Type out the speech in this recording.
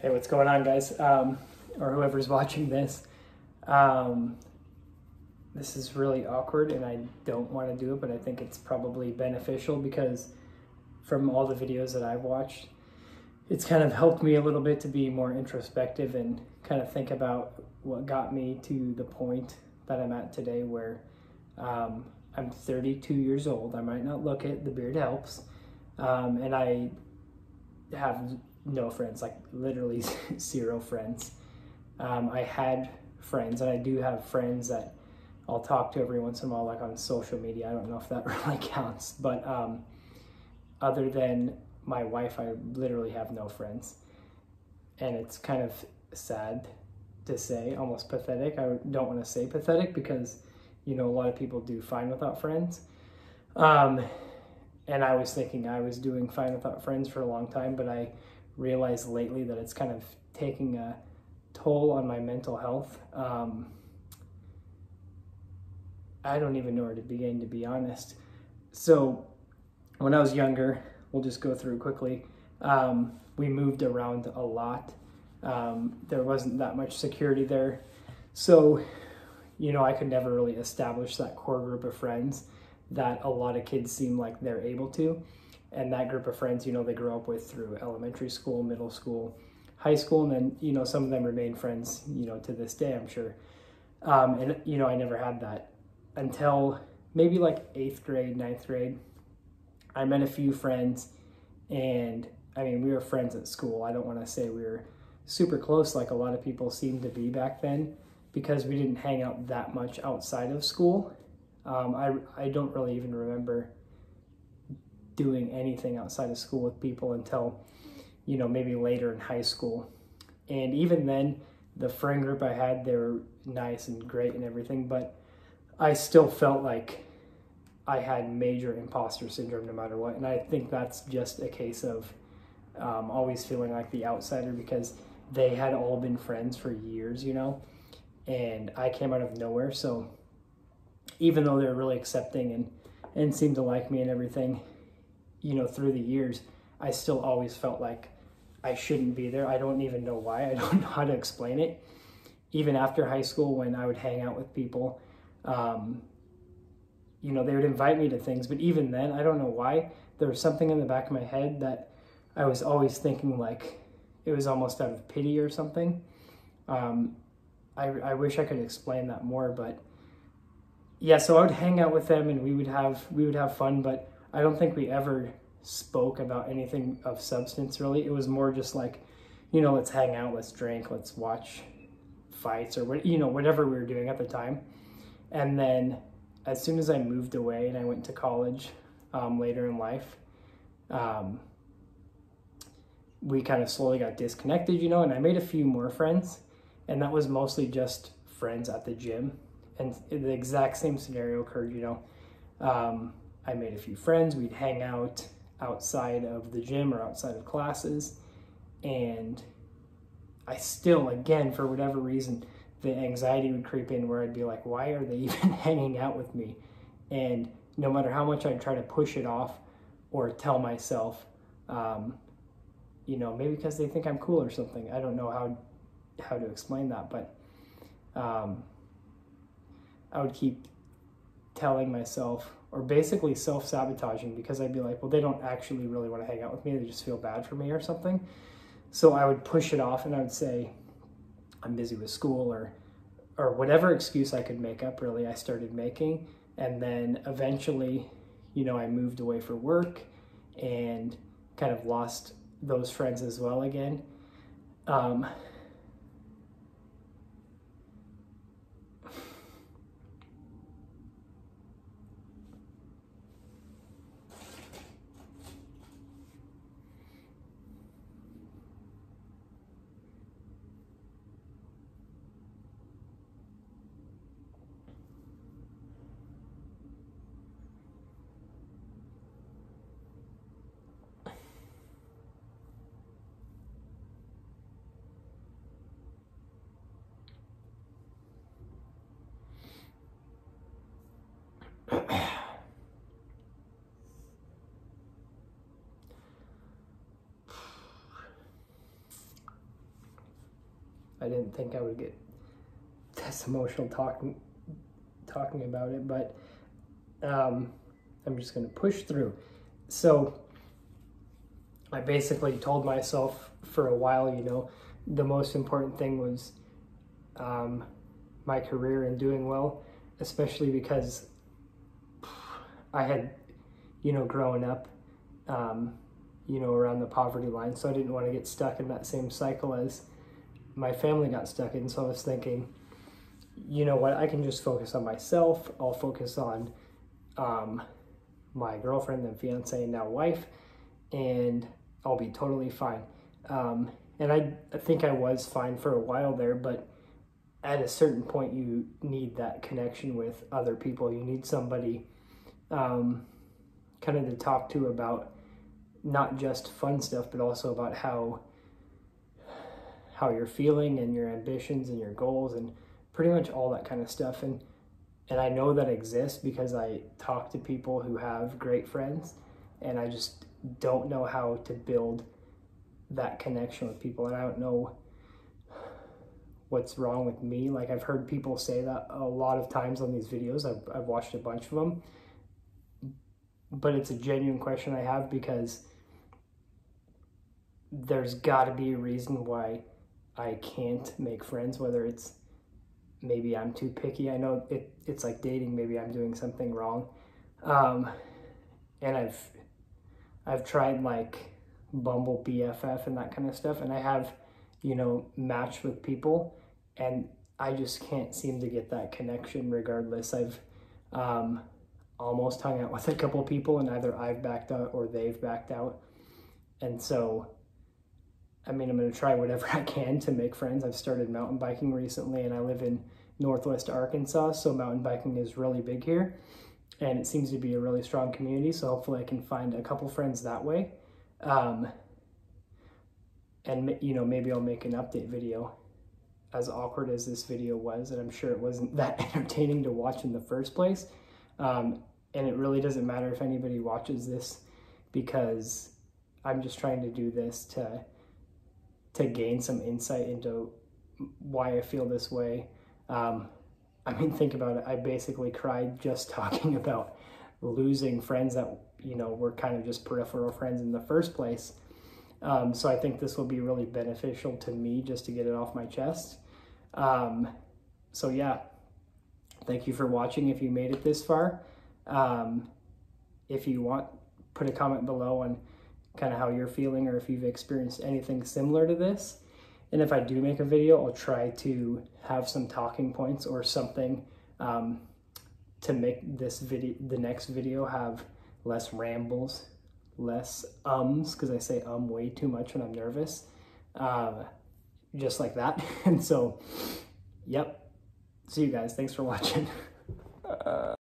Hey, what's going on, guys? Um, or whoever's watching this. Um, this is really awkward and I don't want to do it, but I think it's probably beneficial because from all the videos that I've watched, it's kind of helped me a little bit to be more introspective and kind of think about what got me to the point that I'm at today where um, I'm 32 years old. I might not look it, the beard helps. Um, and I have no friends, like literally zero friends. Um, I had friends, and I do have friends that I'll talk to every once in a while, like on social media. I don't know if that really counts, but um, other than my wife, I literally have no friends. And it's kind of sad to say, almost pathetic. I don't want to say pathetic because, you know, a lot of people do fine without friends. Um, and I was thinking I was doing fine without friends for a long time, but I realized lately that it's kind of taking a toll on my mental health. Um, I don't even know where to begin, to be honest. So, when I was younger, we'll just go through quickly. Um, we moved around a lot. Um, there wasn't that much security there. So, you know, I could never really establish that core group of friends that a lot of kids seem like they're able to. And that group of friends, you know, they grew up with through elementary school, middle school, high school, and then, you know, some of them remain friends, you know, to this day, I'm sure. Um, and, you know, I never had that until maybe like eighth grade, ninth grade. I met a few friends, and I mean, we were friends at school. I don't want to say we were super close like a lot of people seemed to be back then because we didn't hang out that much outside of school. Um, I, I don't really even remember doing anything outside of school with people until, you know, maybe later in high school. And even then, the friend group I had, they were nice and great and everything, but I still felt like I had major imposter syndrome no matter what. And I think that's just a case of um, always feeling like the outsider because they had all been friends for years, you know, and I came out of nowhere. So even though they're really accepting and and seemed to like me and everything, you know, through the years, I still always felt like I shouldn't be there. I don't even know why. I don't know how to explain it. Even after high school, when I would hang out with people, um, you know, they would invite me to things, but even then, I don't know why. There was something in the back of my head that I was always thinking like it was almost out of pity or something. Um, I, I wish I could explain that more, but yeah, so I would hang out with them and we would have we would have fun, but I don't think we ever spoke about anything of substance really. It was more just like, you know, let's hang out, let's drink, let's watch fights or what you know, whatever we were doing at the time. And then as soon as I moved away and I went to college um, later in life, um, we kind of slowly got disconnected, you know, and I made a few more friends, and that was mostly just friends at the gym and the exact same scenario occurred, you know. Um, I made a few friends, we'd hang out outside of the gym or outside of classes, and I still, again, for whatever reason, the anxiety would creep in where I'd be like, why are they even hanging out with me? And no matter how much I'd try to push it off or tell myself, um, you know, maybe because they think I'm cool or something. I don't know how how to explain that, but um, I would keep telling myself, or basically self sabotaging, because I'd be like, well, they don't actually really want to hang out with me. They just feel bad for me or something. So I would push it off and I would say, I'm busy with school or or whatever excuse I could make up really I started making and then eventually you know I moved away for work and kind of lost those friends as well again um, I didn't think I would get this emotional talking talking about it, but um, I'm just gonna push through. So I basically told myself for a while, you know, the most important thing was um, my career and doing well, especially because I had, you know, growing up, um, you know, around the poverty line. So I didn't want to get stuck in that same cycle as my family got stuck in. So I was thinking, you know what, I can just focus on myself. I'll focus on um, my girlfriend and fiance and now wife, and I'll be totally fine. Um, and I, I think I was fine for a while there, but at a certain point, you need that connection with other people. You need somebody um, kind of to talk to about not just fun stuff, but also about how how you're feeling and your ambitions and your goals and pretty much all that kind of stuff. And and I know that exists because I talk to people who have great friends, and I just don't know how to build that connection with people. And I don't know what's wrong with me. Like I've heard people say that a lot of times on these videos. I've, I've watched a bunch of them. But it's a genuine question I have because there's got to be a reason why I can't make friends, whether it's maybe I'm too picky. I know it, it's like dating, maybe I'm doing something wrong. Um, and I've I've tried like Bumble BFF and that kind of stuff, and I have, you know, matched with people, and I just can't seem to get that connection regardless. I've um, almost hung out with a couple people, and either I've backed out or they've backed out. And so, I mean, I'm going to try whatever I can to make friends. I've started mountain biking recently, and I live in northwest Arkansas, so mountain biking is really big here. And it seems to be a really strong community, so hopefully I can find a couple friends that way. Um, and, you know, maybe I'll make an update video as awkward as this video was, and I'm sure it wasn't that entertaining to watch in the first place. Um, and it really doesn't matter if anybody watches this because I'm just trying to do this to to gain some insight into why I feel this way. Um, I mean, think about it. I basically cried just talking about losing friends that you know were kind of just peripheral friends in the first place. Um, so I think this will be really beneficial to me just to get it off my chest. Um, so yeah, thank you for watching if you made it this far. Um, if you want, put a comment below on kind of how you're feeling or if you've experienced anything similar to this. And if I do make a video, I'll try to have some talking points or something um, to make this video, the next video have less rambles, less ums, because I say um way too much when I'm nervous, uh, just like that. and so, yep. See you guys. Thanks for watching.